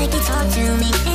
like you talk to me.